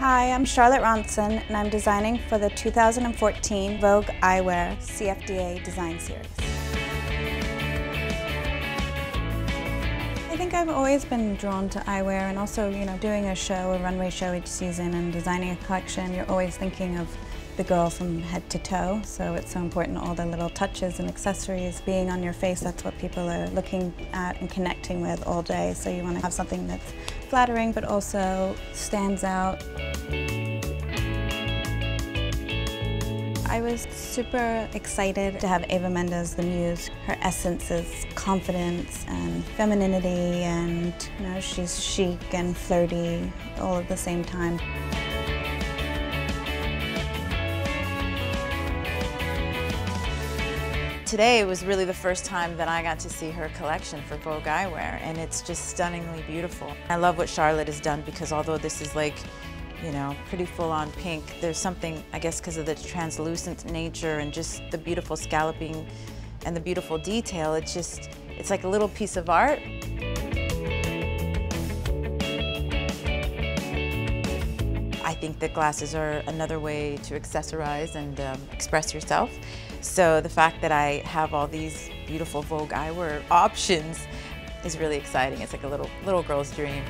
Hi, I'm Charlotte Ronson and I'm designing for the 2014 Vogue Eyewear CFDA Design Series. I think I've always been drawn to eyewear and also, you know, doing a show, a runway show each season and designing a collection, you're always thinking of the girl from head to toe, so it's so important all the little touches and accessories being on your face. That's what people are looking at and connecting with all day, so you want to have something that's flattering but also stands out. I was super excited to have Eva Mendes, the muse. Her essence is confidence and femininity and you know, she's chic and flirty all at the same time. Today was really the first time that I got to see her collection for Vogue Eyewear and it's just stunningly beautiful. I love what Charlotte has done because although this is like, you know, pretty full-on pink, there's something, I guess because of the translucent nature and just the beautiful scalloping and the beautiful detail, it's just, it's like a little piece of art. Think that glasses are another way to accessorize and um, express yourself. So the fact that I have all these beautiful Vogue eyewear options is really exciting. It's like a little, little girl's dream.